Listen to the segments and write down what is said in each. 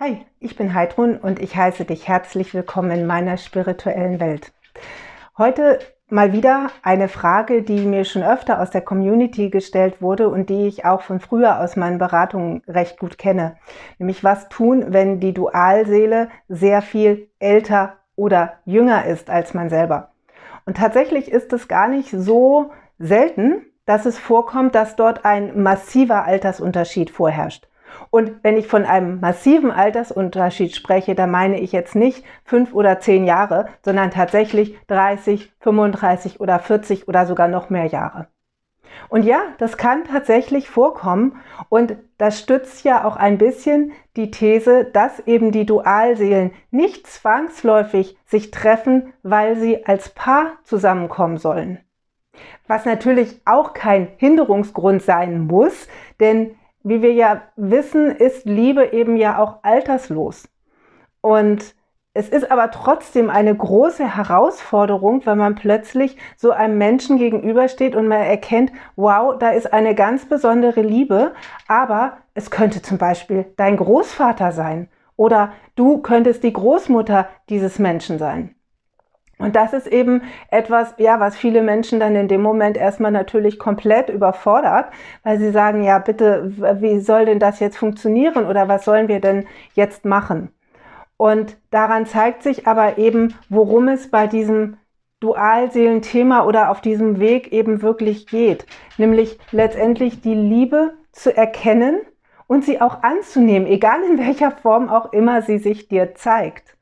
Hi, ich bin Heidrun und ich heiße dich herzlich willkommen in meiner spirituellen Welt. Heute mal wieder eine Frage, die mir schon öfter aus der Community gestellt wurde und die ich auch von früher aus meinen Beratungen recht gut kenne. Nämlich was tun, wenn die Dualseele sehr viel älter oder jünger ist als man selber. Und tatsächlich ist es gar nicht so selten, dass es vorkommt, dass dort ein massiver Altersunterschied vorherrscht. Und wenn ich von einem massiven Altersunterschied spreche, da meine ich jetzt nicht fünf oder zehn Jahre, sondern tatsächlich 30, 35 oder 40 oder sogar noch mehr Jahre. Und ja, das kann tatsächlich vorkommen und das stützt ja auch ein bisschen die These, dass eben die Dualseelen nicht zwangsläufig sich treffen, weil sie als Paar zusammenkommen sollen. Was natürlich auch kein Hinderungsgrund sein muss, denn wie wir ja wissen, ist Liebe eben ja auch alterslos. Und es ist aber trotzdem eine große Herausforderung, wenn man plötzlich so einem Menschen gegenübersteht und man erkennt, wow, da ist eine ganz besondere Liebe, aber es könnte zum Beispiel dein Großvater sein oder du könntest die Großmutter dieses Menschen sein. Und das ist eben etwas, ja, was viele Menschen dann in dem Moment erstmal natürlich komplett überfordert, weil sie sagen, ja, bitte, wie soll denn das jetzt funktionieren oder was sollen wir denn jetzt machen? Und daran zeigt sich aber eben, worum es bei diesem Dualseelenthema oder auf diesem Weg eben wirklich geht, nämlich letztendlich die Liebe zu erkennen und sie auch anzunehmen, egal in welcher Form auch immer sie sich dir zeigt.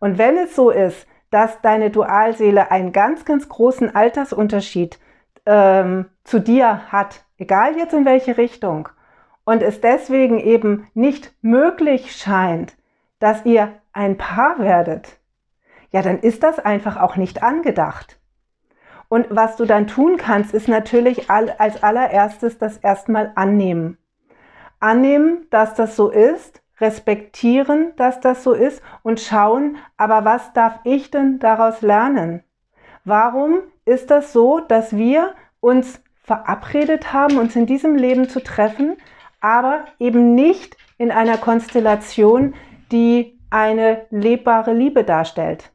Und wenn es so ist, dass deine Dualseele einen ganz, ganz großen Altersunterschied ähm, zu dir hat, egal jetzt in welche Richtung, und es deswegen eben nicht möglich scheint, dass ihr ein Paar werdet, ja, dann ist das einfach auch nicht angedacht. Und was du dann tun kannst, ist natürlich als allererstes das erstmal annehmen. Annehmen, dass das so ist respektieren, dass das so ist und schauen, aber was darf ich denn daraus lernen? Warum ist das so, dass wir uns verabredet haben, uns in diesem Leben zu treffen, aber eben nicht in einer Konstellation, die eine lebbare Liebe darstellt?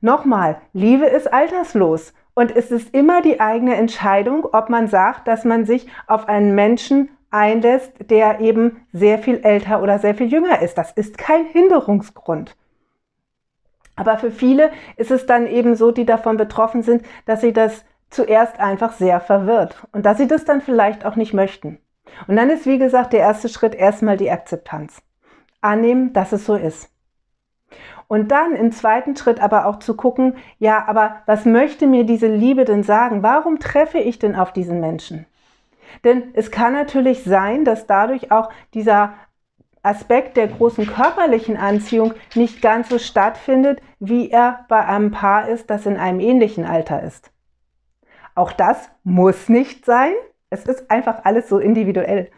Nochmal, Liebe ist alterslos und es ist immer die eigene Entscheidung, ob man sagt, dass man sich auf einen Menschen einlässt, der eben sehr viel älter oder sehr viel jünger ist. Das ist kein Hinderungsgrund. Aber für viele ist es dann eben so, die davon betroffen sind, dass sie das zuerst einfach sehr verwirrt und dass sie das dann vielleicht auch nicht möchten. Und dann ist, wie gesagt, der erste Schritt erstmal die Akzeptanz. Annehmen, dass es so ist. Und dann im zweiten Schritt aber auch zu gucken, ja, aber was möchte mir diese Liebe denn sagen? Warum treffe ich denn auf diesen Menschen? Denn es kann natürlich sein, dass dadurch auch dieser Aspekt der großen körperlichen Anziehung nicht ganz so stattfindet, wie er bei einem Paar ist, das in einem ähnlichen Alter ist. Auch das muss nicht sein. Es ist einfach alles so individuell.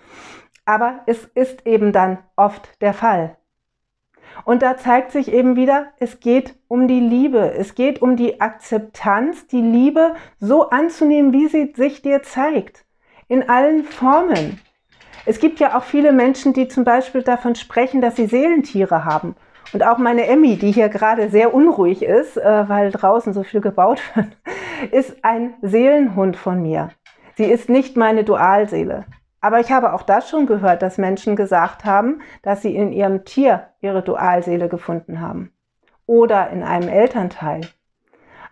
Aber es ist eben dann oft der Fall. Und da zeigt sich eben wieder, es geht um die Liebe. Es geht um die Akzeptanz, die Liebe so anzunehmen, wie sie sich dir zeigt in allen Formen. Es gibt ja auch viele Menschen, die zum Beispiel davon sprechen, dass sie Seelentiere haben. Und auch meine Emmy, die hier gerade sehr unruhig ist, äh, weil draußen so viel gebaut wird, ist ein Seelenhund von mir. Sie ist nicht meine Dualseele. Aber ich habe auch das schon gehört, dass Menschen gesagt haben, dass sie in ihrem Tier ihre Dualseele gefunden haben. Oder in einem Elternteil.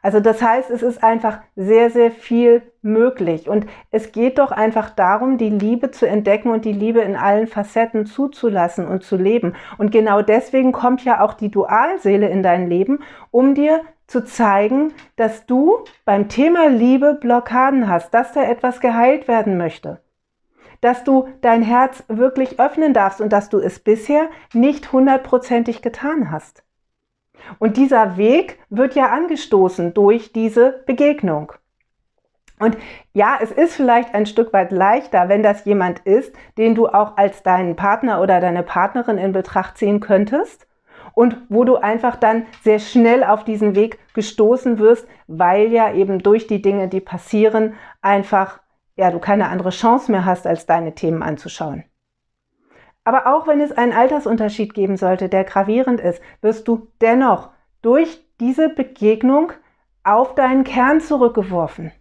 Also das heißt, es ist einfach sehr, sehr viel möglich. Und es geht doch einfach darum, die Liebe zu entdecken und die Liebe in allen Facetten zuzulassen und zu leben. Und genau deswegen kommt ja auch die Dualseele in dein Leben, um dir zu zeigen, dass du beim Thema Liebe Blockaden hast, dass da etwas geheilt werden möchte. Dass du dein Herz wirklich öffnen darfst und dass du es bisher nicht hundertprozentig getan hast. Und dieser Weg wird ja angestoßen durch diese Begegnung. Und ja, es ist vielleicht ein Stück weit leichter, wenn das jemand ist, den du auch als deinen Partner oder deine Partnerin in Betracht ziehen könntest und wo du einfach dann sehr schnell auf diesen Weg gestoßen wirst, weil ja eben durch die Dinge, die passieren, einfach ja, du keine andere Chance mehr hast, als deine Themen anzuschauen. Aber auch wenn es einen Altersunterschied geben sollte, der gravierend ist, wirst du dennoch durch diese Begegnung auf deinen Kern zurückgeworfen.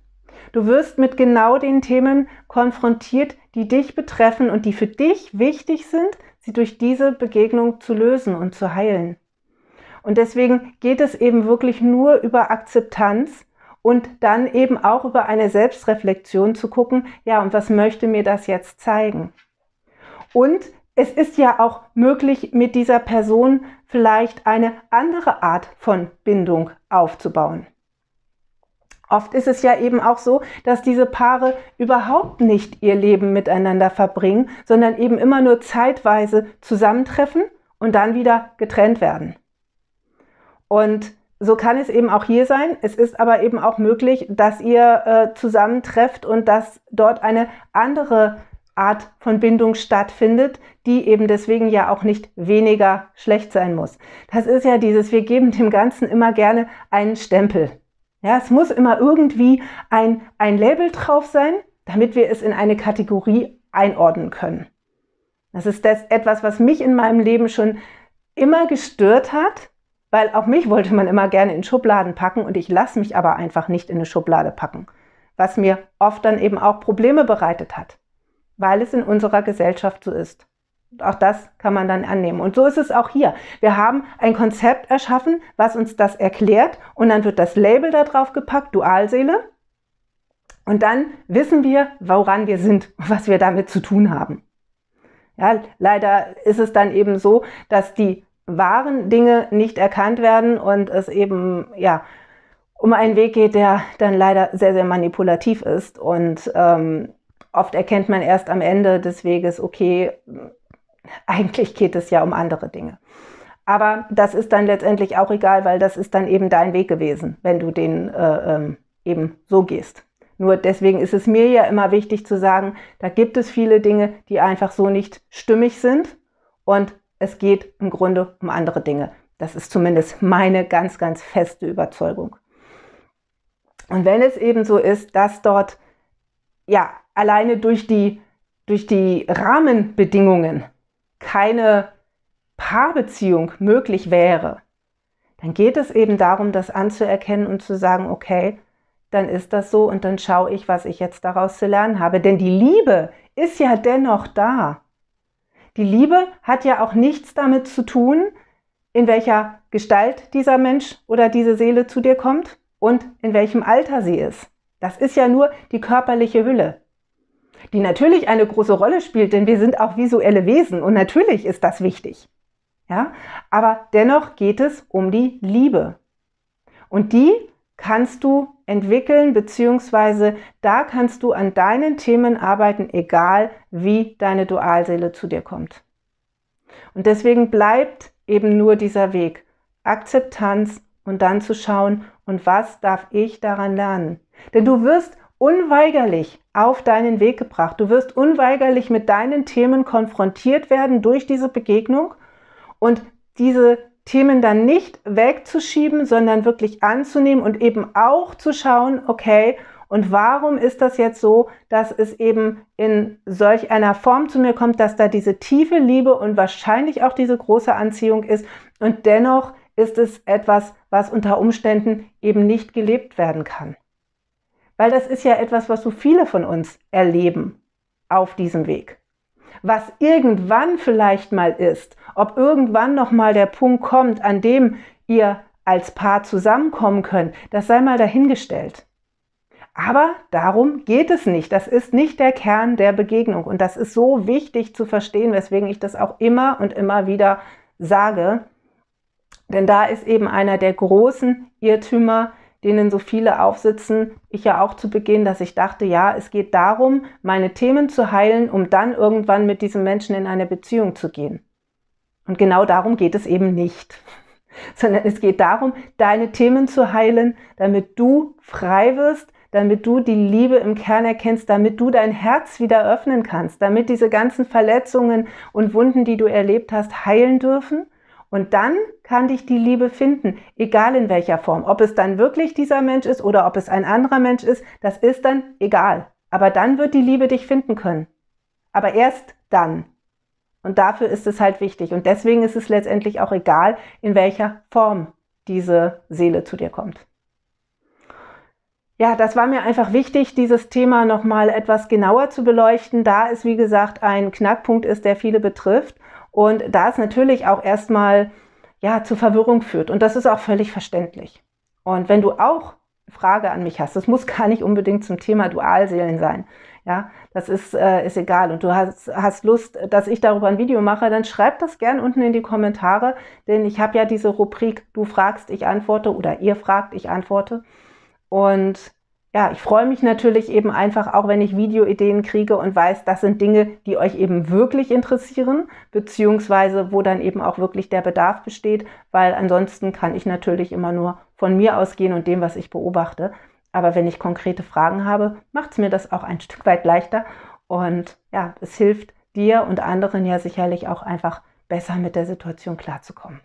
Du wirst mit genau den Themen konfrontiert, die dich betreffen und die für dich wichtig sind, sie durch diese Begegnung zu lösen und zu heilen. Und deswegen geht es eben wirklich nur über Akzeptanz und dann eben auch über eine Selbstreflexion zu gucken, ja, und was möchte mir das jetzt zeigen? Und es ist ja auch möglich, mit dieser Person vielleicht eine andere Art von Bindung aufzubauen. Oft ist es ja eben auch so, dass diese Paare überhaupt nicht ihr Leben miteinander verbringen, sondern eben immer nur zeitweise zusammentreffen und dann wieder getrennt werden. Und so kann es eben auch hier sein. Es ist aber eben auch möglich, dass ihr äh, zusammentrefft und dass dort eine andere Art von Bindung stattfindet, die eben deswegen ja auch nicht weniger schlecht sein muss. Das ist ja dieses, wir geben dem Ganzen immer gerne einen Stempel. Ja, es muss immer irgendwie ein, ein Label drauf sein, damit wir es in eine Kategorie einordnen können. Das ist das etwas, was mich in meinem Leben schon immer gestört hat, weil auch mich wollte man immer gerne in Schubladen packen und ich lasse mich aber einfach nicht in eine Schublade packen, was mir oft dann eben auch Probleme bereitet hat weil es in unserer Gesellschaft so ist. Auch das kann man dann annehmen. Und so ist es auch hier. Wir haben ein Konzept erschaffen, was uns das erklärt und dann wird das Label da drauf gepackt, Dualseele. Und dann wissen wir, woran wir sind und was wir damit zu tun haben. Ja, leider ist es dann eben so, dass die wahren Dinge nicht erkannt werden und es eben, ja, um einen Weg geht, der dann leider sehr, sehr manipulativ ist und ähm, Oft erkennt man erst am Ende des Weges, okay, eigentlich geht es ja um andere Dinge. Aber das ist dann letztendlich auch egal, weil das ist dann eben dein Weg gewesen, wenn du den äh, ähm, eben so gehst. Nur deswegen ist es mir ja immer wichtig zu sagen, da gibt es viele Dinge, die einfach so nicht stimmig sind und es geht im Grunde um andere Dinge. Das ist zumindest meine ganz, ganz feste Überzeugung. Und wenn es eben so ist, dass dort ja alleine durch die, durch die Rahmenbedingungen keine Paarbeziehung möglich wäre, dann geht es eben darum, das anzuerkennen und zu sagen, okay, dann ist das so und dann schaue ich, was ich jetzt daraus zu lernen habe. Denn die Liebe ist ja dennoch da. Die Liebe hat ja auch nichts damit zu tun, in welcher Gestalt dieser Mensch oder diese Seele zu dir kommt und in welchem Alter sie ist. Das ist ja nur die körperliche Hülle die natürlich eine große Rolle spielt, denn wir sind auch visuelle Wesen und natürlich ist das wichtig. Ja, aber dennoch geht es um die Liebe. Und die kannst du entwickeln, beziehungsweise da kannst du an deinen Themen arbeiten, egal wie deine Dualseele zu dir kommt. Und deswegen bleibt eben nur dieser Weg. Akzeptanz und dann zu schauen, und was darf ich daran lernen? Denn du wirst unweigerlich auf deinen Weg gebracht. Du wirst unweigerlich mit deinen Themen konfrontiert werden durch diese Begegnung und diese Themen dann nicht wegzuschieben, sondern wirklich anzunehmen und eben auch zu schauen, okay, und warum ist das jetzt so, dass es eben in solch einer Form zu mir kommt, dass da diese tiefe Liebe und wahrscheinlich auch diese große Anziehung ist und dennoch ist es etwas, was unter Umständen eben nicht gelebt werden kann. Weil das ist ja etwas, was so viele von uns erleben auf diesem Weg. Was irgendwann vielleicht mal ist, ob irgendwann noch mal der Punkt kommt, an dem ihr als Paar zusammenkommen könnt, das sei mal dahingestellt. Aber darum geht es nicht. Das ist nicht der Kern der Begegnung. Und das ist so wichtig zu verstehen, weswegen ich das auch immer und immer wieder sage. Denn da ist eben einer der großen Irrtümer, denen so viele aufsitzen, ich ja auch zu Beginn, dass ich dachte, ja, es geht darum, meine Themen zu heilen, um dann irgendwann mit diesem Menschen in eine Beziehung zu gehen. Und genau darum geht es eben nicht, sondern es geht darum, deine Themen zu heilen, damit du frei wirst, damit du die Liebe im Kern erkennst, damit du dein Herz wieder öffnen kannst, damit diese ganzen Verletzungen und Wunden, die du erlebt hast, heilen dürfen und dann kann dich die Liebe finden, egal in welcher Form. Ob es dann wirklich dieser Mensch ist oder ob es ein anderer Mensch ist, das ist dann egal. Aber dann wird die Liebe dich finden können. Aber erst dann. Und dafür ist es halt wichtig. Und deswegen ist es letztendlich auch egal, in welcher Form diese Seele zu dir kommt. Ja, das war mir einfach wichtig, dieses Thema nochmal etwas genauer zu beleuchten, da es, wie gesagt, ein Knackpunkt ist, der viele betrifft. Und da es natürlich auch erstmal ja, zu Verwirrung führt. Und das ist auch völlig verständlich. Und wenn du auch Frage an mich hast, das muss gar nicht unbedingt zum Thema Dualseelen sein. Ja, das ist, äh, ist egal. Und du hast, hast Lust, dass ich darüber ein Video mache, dann schreib das gern unten in die Kommentare, denn ich habe ja diese Rubrik, du fragst, ich antworte oder ihr fragt, ich antworte. Und ja, ich freue mich natürlich eben einfach auch, wenn ich Videoideen kriege und weiß, das sind Dinge, die euch eben wirklich interessieren, beziehungsweise wo dann eben auch wirklich der Bedarf besteht, weil ansonsten kann ich natürlich immer nur von mir ausgehen und dem, was ich beobachte. Aber wenn ich konkrete Fragen habe, macht es mir das auch ein Stück weit leichter und ja, es hilft dir und anderen ja sicherlich auch einfach besser mit der Situation klarzukommen.